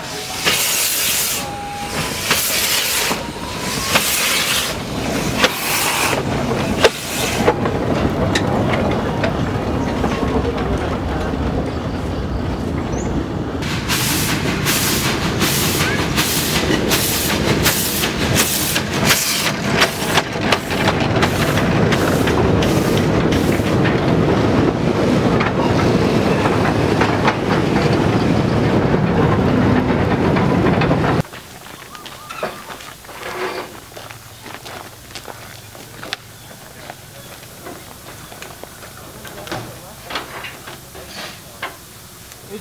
that.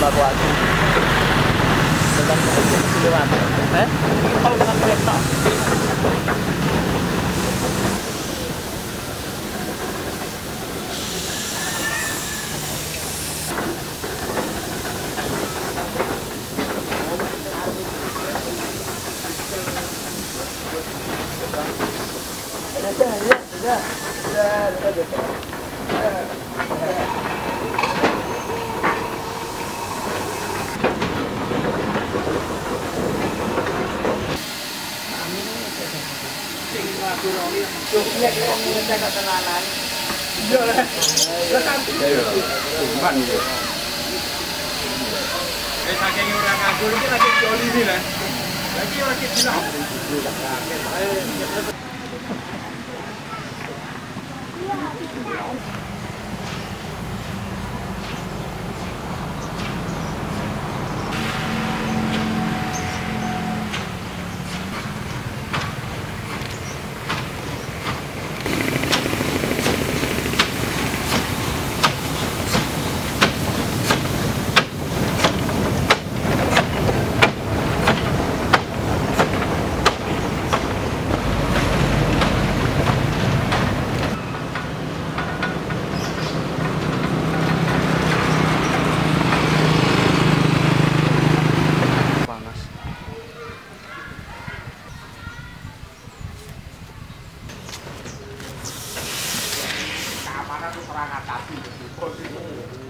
evakuasi dengan keseluruhan eh kalau dengan kereta Eh, saking ora nganggur iki lagi joli iki lah. Lagi lagi bilang. Iya. serangan tadi.